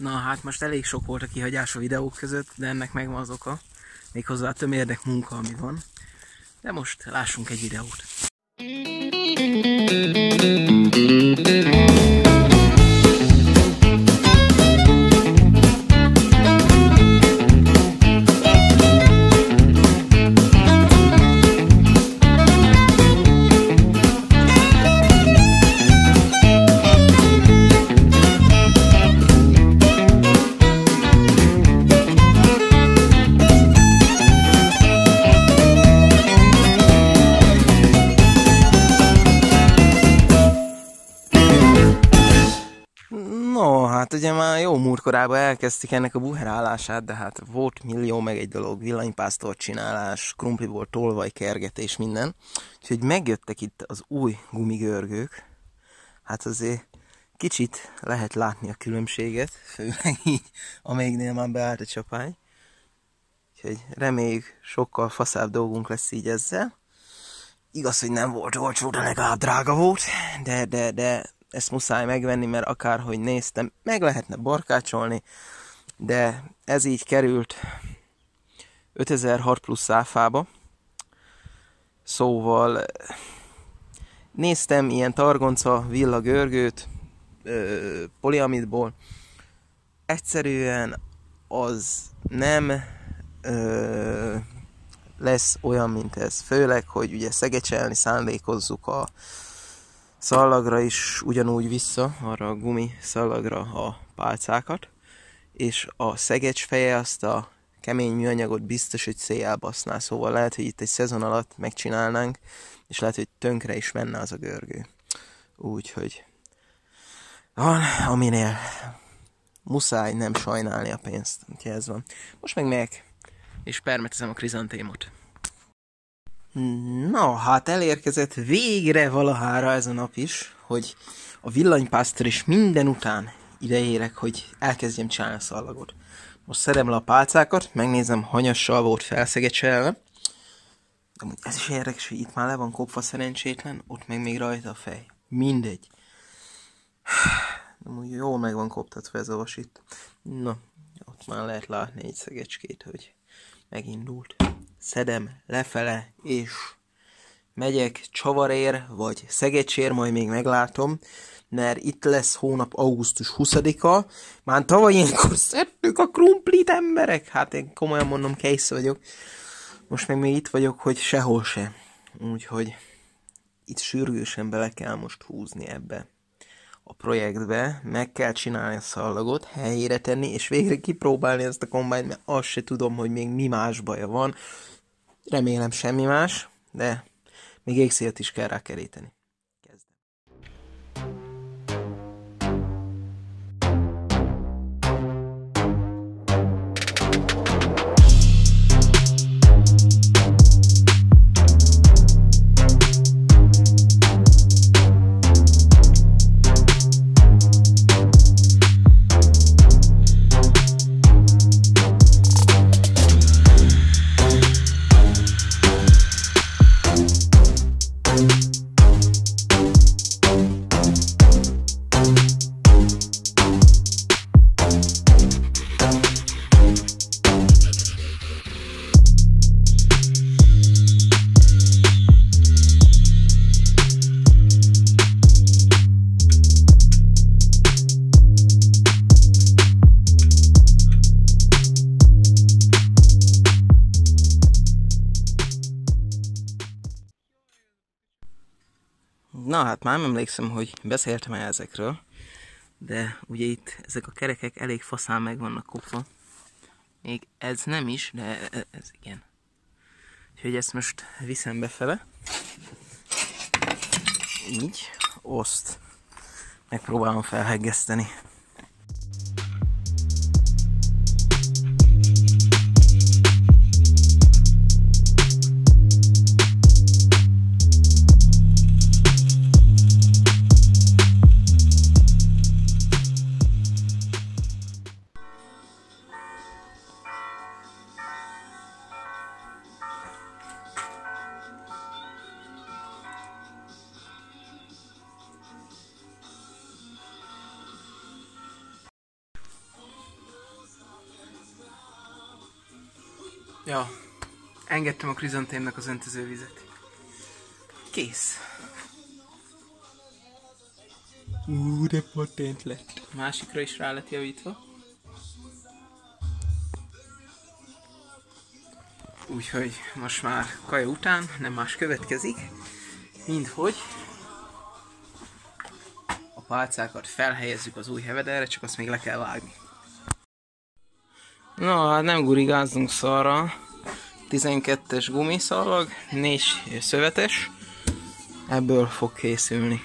Na hát most elég sok volt a kihagyás a videók között, de ennek megvan az oka. Méghozzá a tömérdek munka, ami van. De most lássunk egy videót. No, hát ugye már jó múltkorában elkezdték ennek a buherálását, de hát volt millió meg egy dolog, villanypásztor csinálás, krumpliból tolvaj, kergetés, minden. Úgyhogy megjöttek itt az új gumigörgők. Hát azért kicsit lehet látni a különbséget, főleg így, amelyiknél már beállt a csapány. Úgyhogy reméljük sokkal faszább dolgunk lesz így ezzel. Igaz, hogy nem volt olcsó, de legalább drága volt, de, de, de ezt muszáj megvenni, mert akárhogy néztem, meg lehetne barkácsolni, de ez így került 5006 plusz száfába. Szóval néztem ilyen targonca villagörgőt poliamidból. Egyszerűen az nem ö, lesz olyan, mint ez. Főleg, hogy ugye szegecselni szándékozzuk a szallagra is ugyanúgy vissza, arra a gumi szallagra a pálcákat, és a szegecs feje azt a kemény műanyagot biztos, hogy széjjel baszná, szóval lehet, hogy itt egy szezon alatt megcsinálnánk, és lehet, hogy tönkre is menne az a görgő. Úgyhogy van, aminél muszáj nem sajnálni a pénzt, úgyhogy ez van. Most meg megyek, és permetezem a krizantémot. Na, hát elérkezett végre valahára ez a nap is, hogy a villanypásztor is minden után ideérek, hogy elkezdjem csinálni a szallagot. Most szedem le a pálcákat, megnézem, hanyassal volt felszegecselve. De ez is érdekes, hogy itt már le van kopva szerencsétlen, ott meg még rajta a fej. Mindegy. Amúgy jól meg van koptatva ez a vas itt. Na, ott már lehet látni egy szegecskét, hogy megindult szedem lefele, és megyek Csavarér, vagy Szegecsér, majd még meglátom, mert itt lesz hónap augusztus 20-a. Már tavaly ilyenkor szedtük a krumplit emberek. Hát én komolyan mondom, kész vagyok. Most meg még itt vagyok, hogy sehol se. Úgyhogy itt sürgősen bele kell most húzni ebbe a projektbe, meg kell csinálni a szallagot, helyére tenni, és végre kipróbálni ezt a kombányt, mert azt se tudom, hogy még mi más baja van. Remélem semmi más, de még égszélt is kell rá keríteni. Na hát már emlékszem, hogy beszéltem -e ezekről, de ugye itt ezek a kerekek elég faszán meg vannak kopva. Még ez nem is, de ez igen. Úgyhogy ezt most viszem befele. Így, oszt. Megpróbálom felheggeszteni. Ja. Engedtem a krizantémnak az öntözővizet. Kész. Ú, de patent lett. Másikra is rá lett javítva. Úgyhogy most már kaja után nem más következik, mint hogy a pálcákat felhelyezzük az új hevederre, csak azt még le kell vágni. Na, hát nem gurigázzunk szarra. 12-es gumiszalag, 4 szövetes. Ebből fog készülni.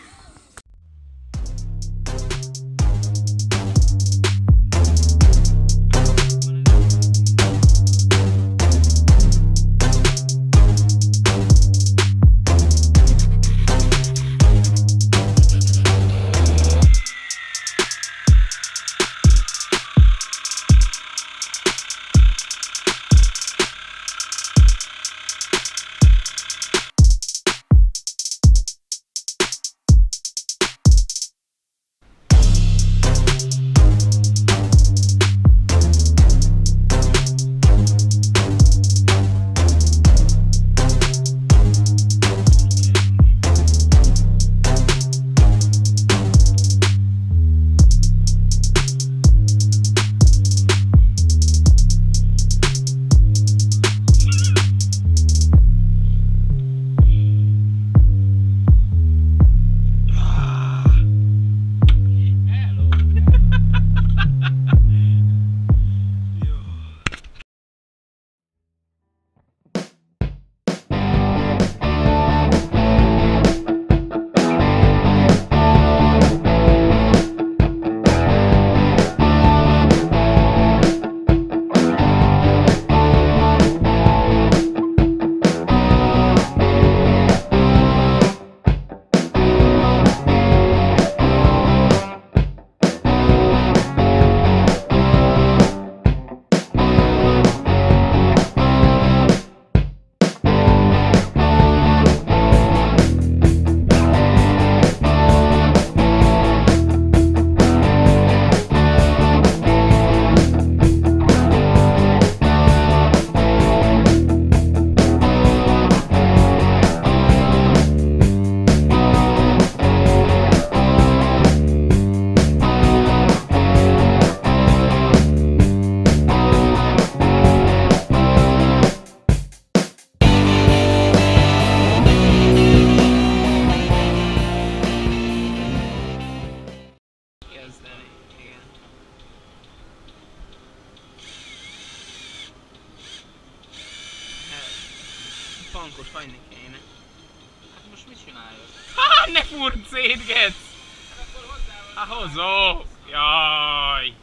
Hát hozok! Jaj!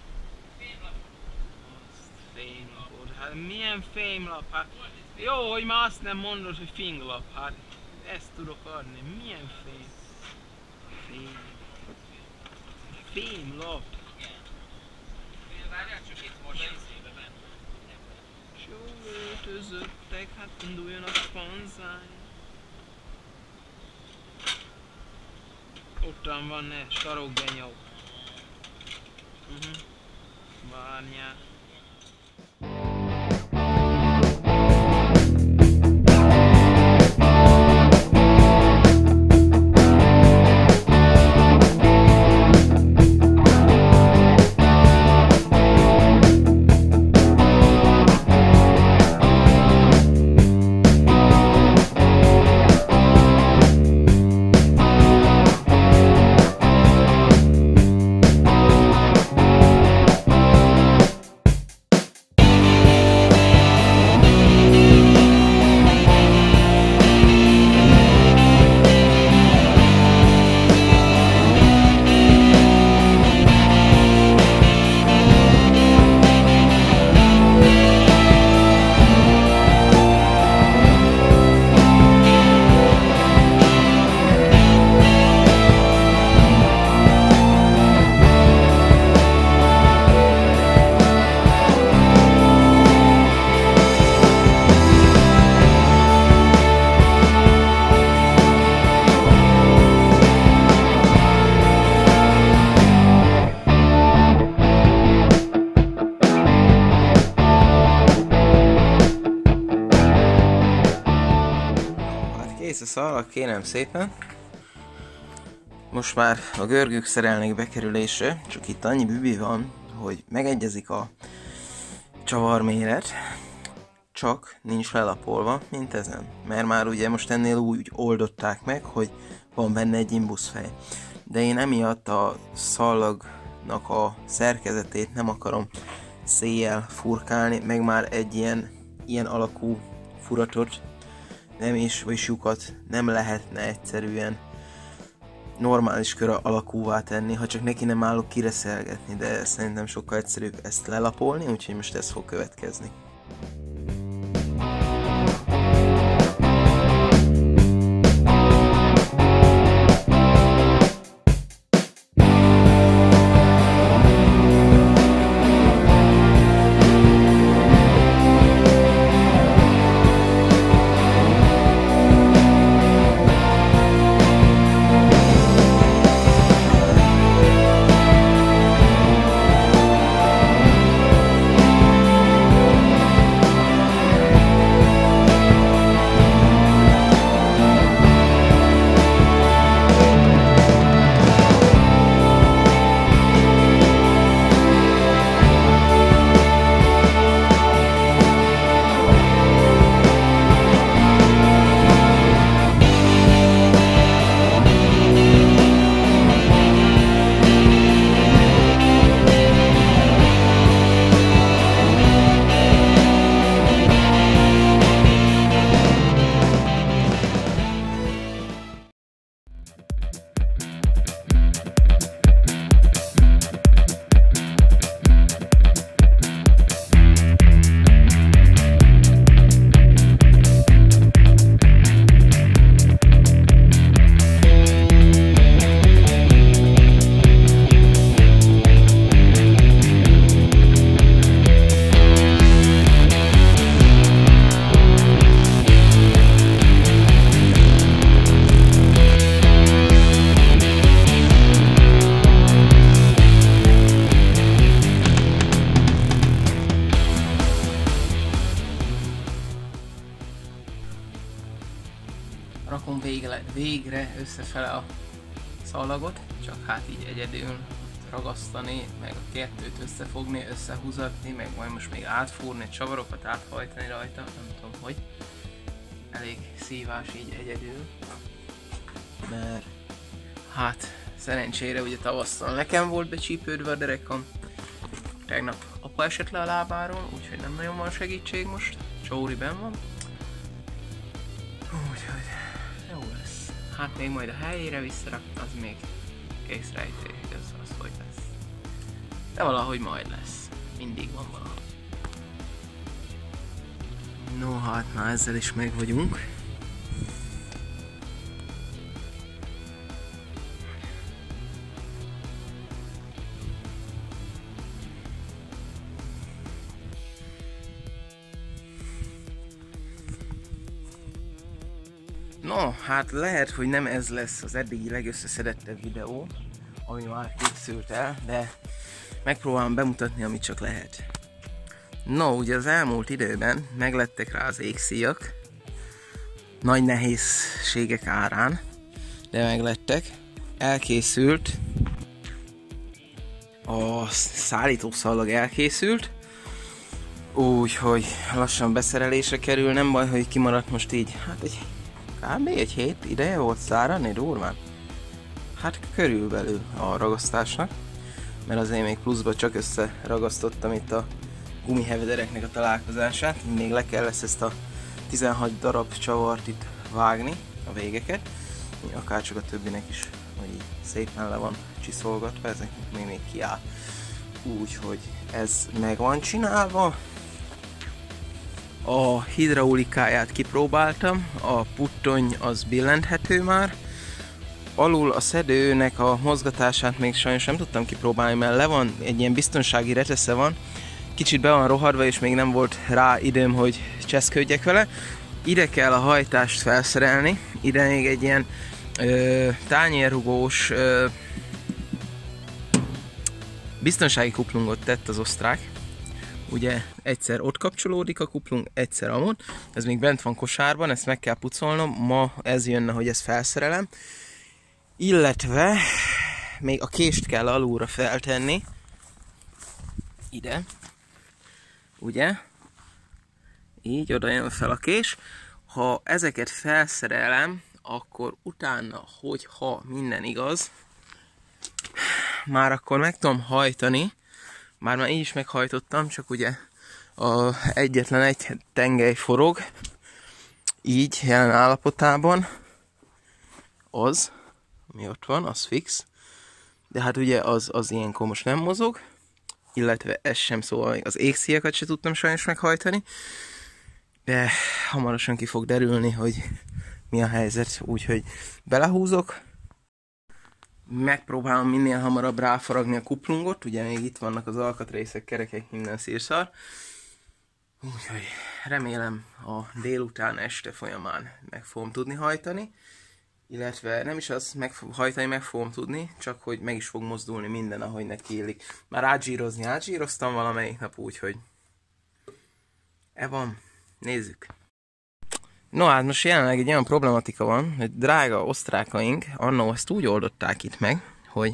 Fémlapod, hát milyen fémlap? Hát jó, hogy már azt nem mondod, hogy finglap, hát ezt tudok adni. Milyen fém? Fém. Fémlap. Jó öltözöttek, hát induljon a sponzány. Ottan van ne, sarokbenyó. Uh-huh. Várjál. Szalak, kérem szépen. Most már a görgők szerelnek bekerülésre, csak itt annyi bübi van, hogy megegyezik a csavarméret, csak nincs lelapolva, mint ezen. Mert már ugye most ennél úgy oldották meg, hogy van benne egy imbuszfej. De én emiatt a szallagnak a szerkezetét nem akarom széjjel furkálni, meg már egy ilyen, ilyen alakú furatot nem is, vagy lyukat nem lehetne egyszerűen normális kör alakúvá tenni, ha csak neki nem állok kireszelgetni, de szerintem sokkal egyszerűbb ezt lelapolni, úgyhogy most ez fog következni. Rakom végre, végre összefele a szalagot, csak hát így egyedül ragasztani, meg a kettőt összefogni, összehúzatni, meg majd most még átfúrni, csavarokat áthajtani rajta, nem tudom hogy. Elég szívás így egyedül. Mert hát szerencsére ugye tavasszal nekem volt becsípődve a derekam. Tegnap apa esett le a lábáról, úgyhogy nem nagyon van segítség most. Csóri ben van. Hát még majd a helyére visszarak, az még készrejtés, az, az hogy lesz. De valahogy majd lesz. Mindig van valami. No, hát már ezzel is meg vagyunk. No, hát lehet, hogy nem ez lesz az eddigi legösszeszedettebb videó, ami már készült el, de megpróbálom bemutatni, amit csak lehet. No, ugye az elmúlt időben meglettek rá az égszíjak, nagy nehézségek árán, de meglettek. Elkészült, a szállítószalag elkészült, úgyhogy lassan beszerelésre kerül, nem baj, hogy kimaradt most így, hát egy kb. egy hét ideje volt szárani durván. Hát körülbelül a ragasztásnak, mert azért még pluszba csak összeragasztottam itt a gumihevedereknek a találkozását, még le kell lesz ezt a 16 darab csavart itt vágni, a végeket, akár csak a többinek is, hogy így szépen le van csiszolgatva, ezeknek még még kiáll. Úgyhogy ez meg van csinálva, a hidraulikáját kipróbáltam, a puttony az billenthető már, alul a szedőnek a mozgatását még sajnos nem tudtam kipróbálni, mert le van, egy ilyen biztonsági retesze van, kicsit be van rohadva, és még nem volt rá időm, hogy cseszködjek vele. Ide kell a hajtást felszerelni, ide még egy ilyen ö, tányérrugós ö, biztonsági kuplungot tett az osztrák, ugye egyszer ott kapcsolódik a kuplung, egyszer amon. Ez még bent van kosárban, ezt meg kell pucolnom. Ma ez jönne, hogy ezt felszerelem. Illetve még a kést kell alulra feltenni. Ide. Ugye? Így oda jön fel a kés. Ha ezeket felszerelem, akkor utána, hogyha minden igaz, már akkor meg tudom hajtani, már már így is meghajtottam, csak ugye a egyetlen egy tengely forog, így jelen állapotában, az, ami ott van, az fix, de hát ugye az, az ilyenkor most nem mozog, illetve ez sem szóval az égszíjakat se tudtam sajnos meghajtani, de hamarosan ki fog derülni, hogy mi a helyzet, úgyhogy belehúzok, megpróbálom minél hamarabb ráfaragni a kuplungot, ugye még itt vannak az alkatrészek, kerekek, minden szírszar. Úgyhogy remélem a délután este folyamán meg fogom tudni hajtani. Illetve nem is az meg, hajtani meg fogom tudni, csak hogy meg is fog mozdulni minden, ahogy neki illik. Már átzsírozni átzsíroztam valamelyik nap, úgyhogy... E van. Nézzük. No hát most jelenleg egy olyan problematika van, hogy drága osztrákaink annó ezt úgy oldották itt meg, hogy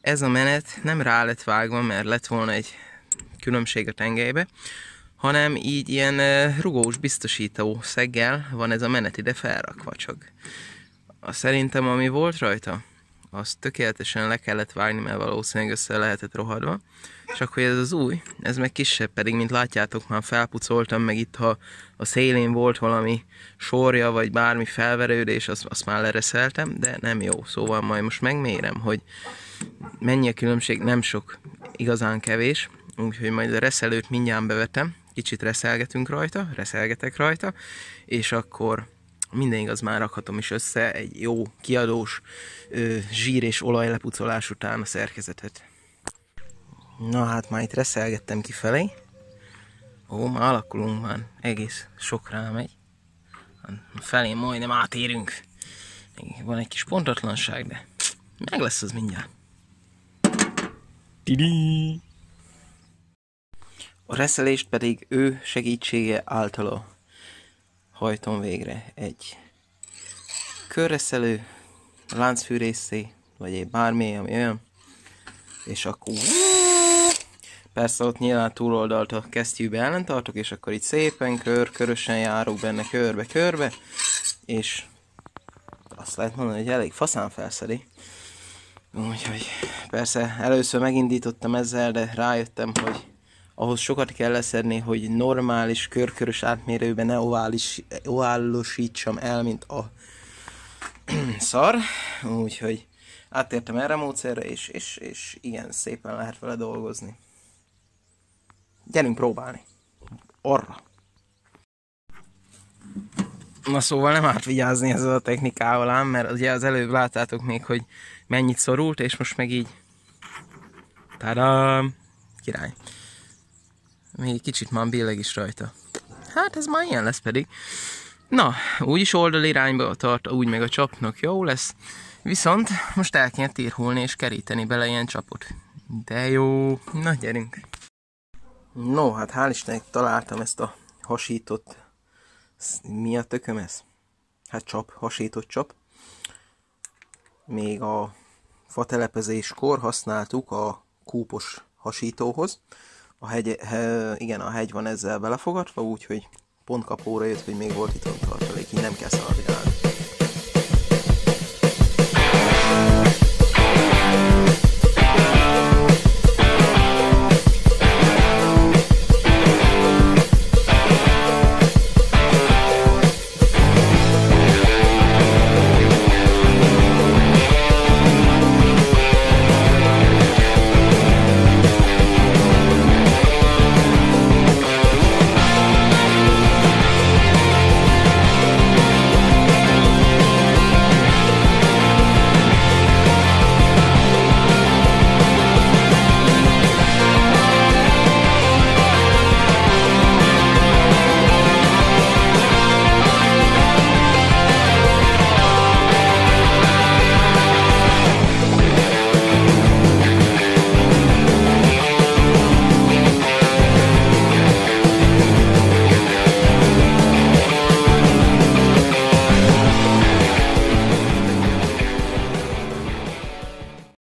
ez a menet nem rá lett vágva, mert lett volna egy különbség a tengelybe, hanem így ilyen rugós biztosító szeggel van ez a menet ide felrakva csak. A szerintem ami volt rajta, azt tökéletesen le kellett vágni, mert valószínűleg össze lehetett rohadva. Csak hogy ez az új, ez meg kisebb, pedig mint látjátok már felpucoltam, meg itt ha a szélén volt valami sorja, vagy bármi felverődés, azt, azt már lereszeltem, de nem jó. Szóval majd most megmérem, hogy mennyi a különbség, nem sok, igazán kevés, úgyhogy majd a reszelőt mindjárt bevetem, kicsit reszelgetünk rajta, reszelgetek rajta, és akkor minden igaz már rakhatom is össze egy jó kiadós ö, zsír és olajlepucolás után a szerkezetet. Na hát már itt reszelgettem kifelé. Ó, már alakulunk már, egész sok rámegy. Felé majdnem átérünk. Még van egy kis pontatlanság, de meg lesz az mindjárt. Tidi! A reszelést pedig ő segítsége általa hajtom végre egy körreszelő, láncfűrészé, vagy egy bármi, ami olyan, és akkor persze ott nyilván túloldalt a kesztyűbe ellentartok, és akkor itt szépen kör, körösen járok benne körbe-körbe, és azt lehet mondani, hogy elég faszán felszedi. Úgyhogy persze először megindítottam ezzel, de rájöttem, hogy ahhoz sokat kell leszedni, hogy normális körkörös átmérőben ne ovális, oválosítsam el, mint a szar. Úgyhogy áttértem erre a módszerre, és, és, és igen, szépen lehet vele dolgozni. Gyerünk próbálni. Arra. Na szóval nem árt vigyázni ezzel a technikával ám, mert ugye az előbb láttátok még, hogy mennyit szorult, és most meg így... Tadam! Király. Még kicsit már billeg is rajta. Hát ez már ilyen lesz pedig. Na, úgyis oldal irányba tart, úgy meg a csapnak jó lesz. Viszont most el kéne tírhulni és keríteni bele ilyen csapot. De jó, na gyerünk. No, hát hál' Istennek találtam ezt a hasított... Mi a tököm ez? Hát csap, hasított csap. Még a fatelepezéskor használtuk a kúpos hasítóhoz. A hegy, he, igen, a hegy van ezzel belefogadva, úgyhogy pont kapóra jött, hogy még volt itt tartalék, így nem kell szaladgálni.